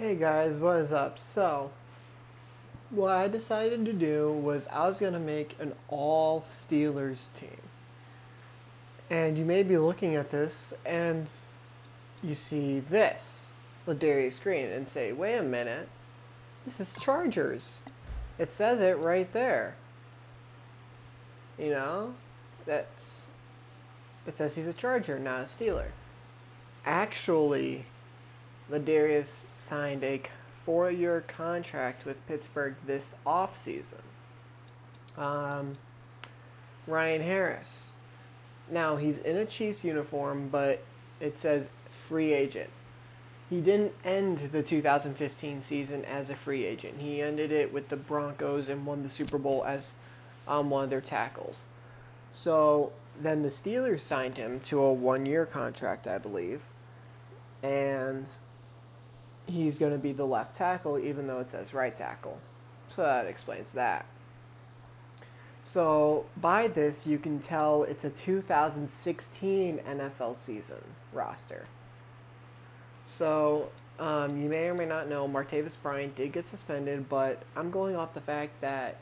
Hey guys, what is up? So, what I decided to do was I was going to make an all Steelers team. And you may be looking at this and you see this, Ladarius Green, and say, wait a minute, this is Chargers. It says it right there. You know? That's. It says he's a Charger, not a Steeler. Actually, Ladarius signed a four-year contract with Pittsburgh this offseason. Um, Ryan Harris. Now he's in a Chiefs uniform, but it says free agent. He didn't end the 2015 season as a free agent. He ended it with the Broncos and won the Super Bowl as um, one of their tackles. So then the Steelers signed him to a one-year contract, I believe, and he's going to be the left tackle, even though it says right tackle. So that explains that. So by this, you can tell it's a 2016 NFL season roster. So um, you may or may not know Martavis Bryant did get suspended, but I'm going off the fact that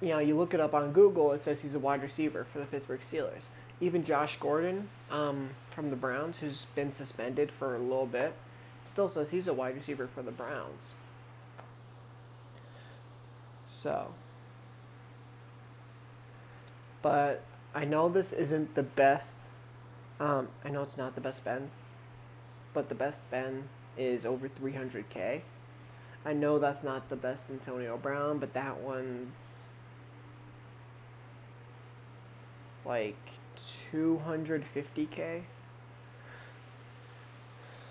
you know you look it up on Google, it says he's a wide receiver for the Pittsburgh Steelers. Even Josh Gordon um, from the Browns, who's been suspended for a little bit, still says he's a wide receiver for the Browns. So, but I know this isn't the best. Um, I know it's not the best Ben, but the best Ben is over 300k. I know that's not the best Antonio Brown, but that one's like 250k.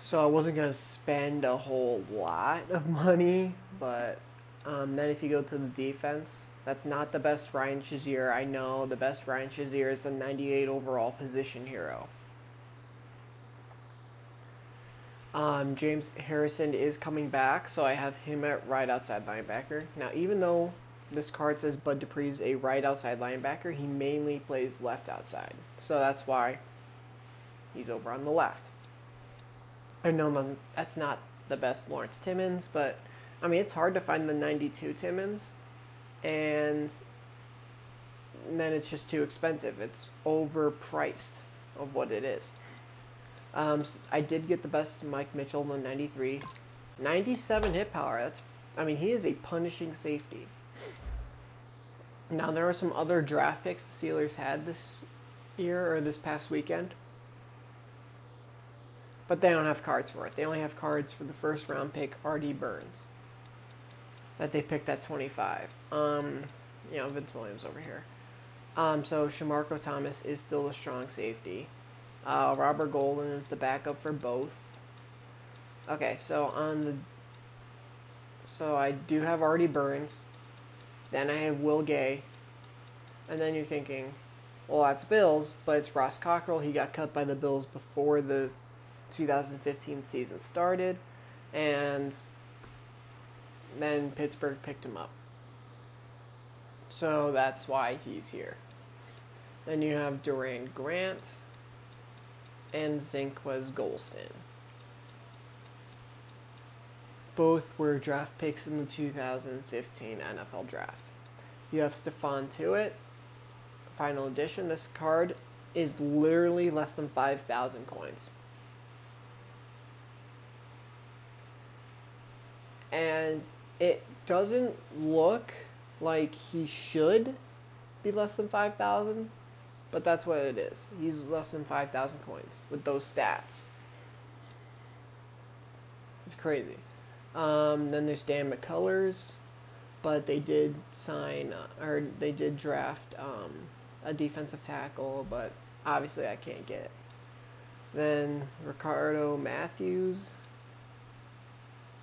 So I wasn't gonna spend a whole lot of money, but um, then if you go to the defense, that's not the best Ryan Shazier. I know the best Ryan Shazier is the 98 overall position hero. Um, James Harrison is coming back, so I have him at right outside linebacker. Now, even though this card says Bud Dupree is a right outside linebacker, he mainly plays left outside. So that's why he's over on the left. I know that's not the best Lawrence Timmons, but I mean, it's hard to find the 92 Timmons, and then it's just too expensive. It's overpriced of what it is. Um, I did get the best Mike Mitchell in the 93. 97 hit power. That's, I mean, he is a punishing safety. Now, there are some other draft picks the Steelers had this year or this past weekend. But they don't have cards for it. They only have cards for the first round pick, Artie Burns. That they picked at 25. Um, you know, Vince Williams over here. Um, so Shamarko Thomas is still a strong safety. Uh, Robert Golden is the backup for both. Okay, so on the so I do have Artie Burns. Then I have Will Gay. And then you're thinking, well, that's Bills, but it's Ross Cockrell. He got cut by the Bills before the 2015 season started. And then Pittsburgh picked him up. So that's why he's here. Then you have Doran Grant and was Golson. Both were draft picks in the 2015 NFL Draft. You have Stephon Tuitt, final edition. This card is literally less than 5,000 coins. And it doesn't look like he should be less than 5,000, but that's what it is. He's less than 5,000 coins with those stats. It's crazy. Um, then there's Dan McCullers, but they did sign uh, or they did draft um, a defensive tackle, but obviously I can't get it. Then Ricardo Matthews,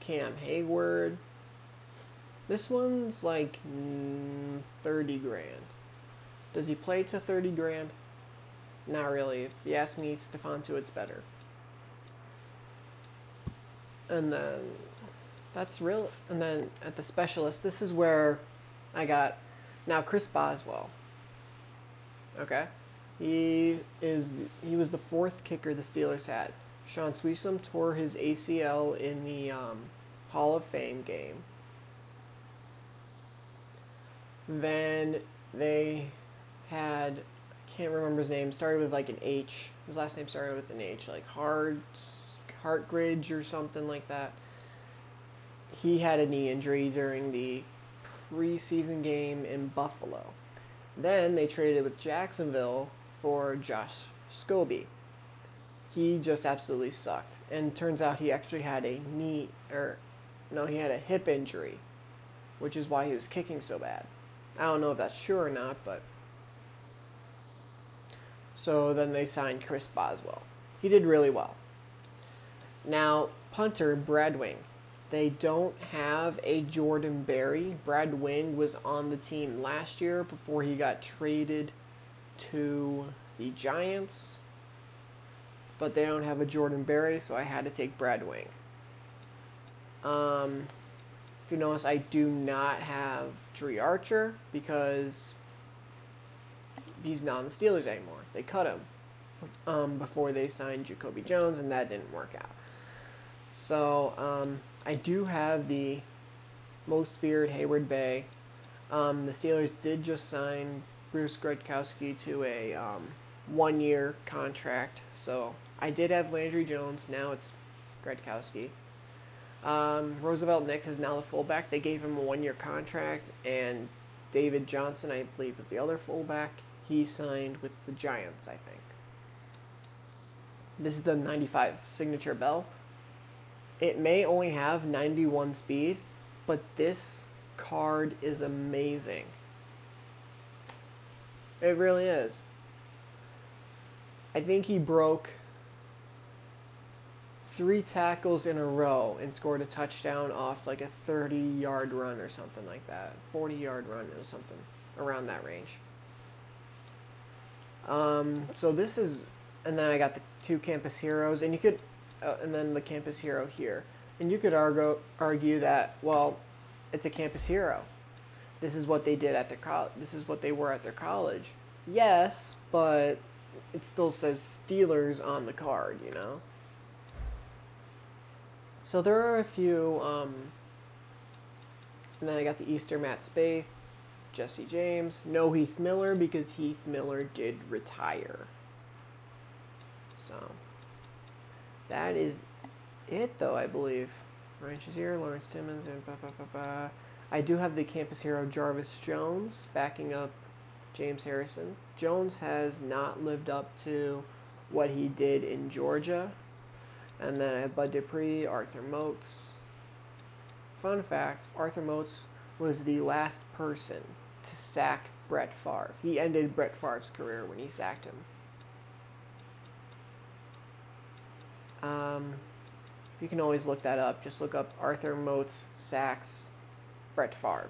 Cam Hayward. This one's like mm, 30 grand. Does he play to 30 grand? Not really. If you ask me, Stephon Tuitt's better. And then that's real. And then at the specialist, this is where I got now Chris Boswell. Okay, he is he was the fourth kicker the Steelers had. Shaun Suisham tore his ACL in the um, Hall of Fame game. Then they had, I can't remember his name, started with like an H. His last name started with an H, like Harts, Hartridge or something like that. He had a knee injury during the preseason game in Buffalo. Then they traded with Jacksonville for Josh Scobee. He just absolutely sucked. And turns out he actually had a knee, or no, he had a hip injury, which is why he was kicking so bad. I don't know if that's true or not, but. So then they signed Chris Boswell. He did really well. Now, punter Brad Wing. They don't have a Jordan Berry. Brad Wing was on the team last year before he got traded to the Giants. But they don't have a Jordan Berry, so I had to take Brad Wing. Um, if you notice, I do not have Dri Archer because he's not on the Steelers anymore. They cut him um, before they signed Jacoby Jones, and that didn't work out. So um, I do have the most feared Hayward Bay. Um, the Steelers did just sign Bruce Gradkowski to a um, one-year contract. So I did have Landry Jones. Now it's Gradkowski. Um, Roosevelt Nix is now the fullback. They gave him a one year contract, and David Johnson, I believe, was the other fullback. He signed with the Giants, I think. This is the 95 signature Bell. It may only have 91 speed, but this card is amazing. It really is. I think he broke three tackles in a row and scored a touchdown off like a 30 yard run or something like that. 40 yard run or something around that range. Um, so this is, and then I got the two campus heroes, and you could, uh, and then the campus hero here. And you could argue, argue that, well, it's a campus hero. This is what they did at their college. This is what they were at their college. Yes, but it still says Steelers on the card, you know? So there are a few, um, and then I got the Easter Matt Spaeth, Jesse James, no Heath Miller because Heath Miller did retire. So that is it, though I believe. Ryan here, Lawrence Timmons, and blah, blah, blah, blah. I do have the campus hero Jarvis Jones backing up James Harrison. Jones has not lived up to what he did in Georgia. And then I have Bud Dupree, Arthur Moats. Fun fact, Arthur Moats was the last person to sack Brett Favre. He ended Brett Favre's career when he sacked him. Um, you can always look that up. Just look up Arthur Moats sacks Brett Favre.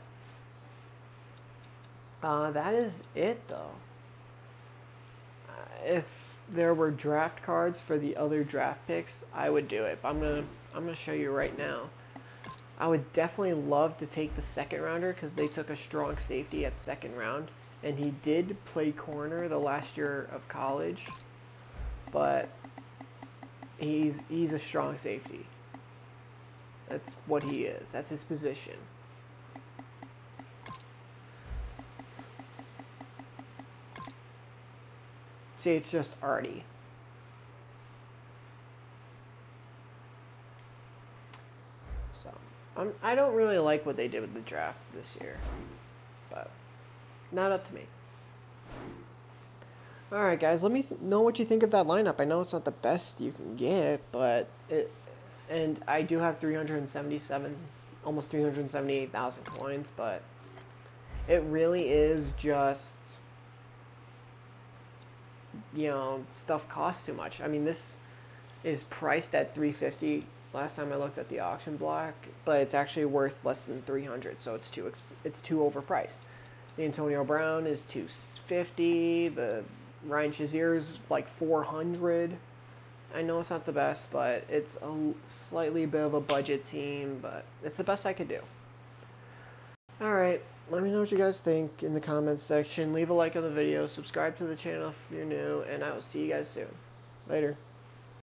Uh, that is it, though. Uh, if there were draft cards for the other draft picks, I would do it. But I'm gonna I'm gonna show you right now. I would definitely love to take the second rounder because they took a strong safety at second round, and he did play corner the last year of college, but he's he's a strong safety. That's what he is. That's his position. See, it's just Artie. So, I'm, I don't really like what they did with the draft this year, but not up to me. Alright guys, let me know what you think of that lineup. I know it's not the best you can get, but it, and I do have 377, almost 378,000 coins, but it really is just you know, stuff costs too much. I mean, this is priced at 350 last time I looked at the auction block, but it's actually worth less than 300, so it's too it's too overpriced. The Antonio Brown is 250, the Ryan Shazier is like 400. I know it's not the best, but it's a slightly bit of a budget team, but it's the best I could do. Alright, let me know what you guys think in the comments section. Leave a like on the video, subscribe to the channel if you're new, and I will see you guys soon. Later.